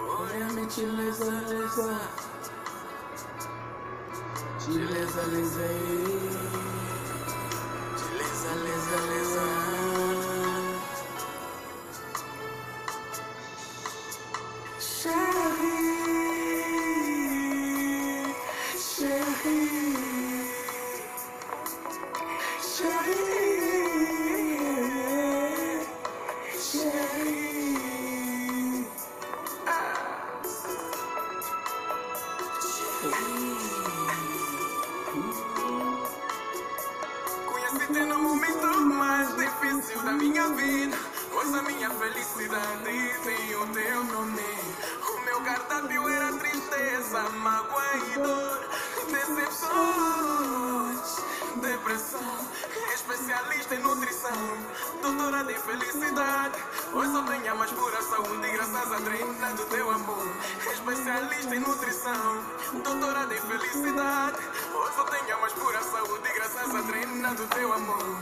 Olha-me, lesa, lesa. Lesa, lesa, lesa, lesa, lesa. Chérie, chérie, chérie, chérie. Conheci-te no momento mais difícil da minha vida. Pois a minha felicidade tem o teu nome. O meu cardápio era tristeza, mágoa e dor. Decepções, Especialista em nutrição, doutora de felicidade. Hoje só tenho a mais pura saúde, graças à treina do teu amor. Especialista em nutrição, doutora de felicidade. Hoje só tenho a mais pura saúde, graças à treina do teu amor.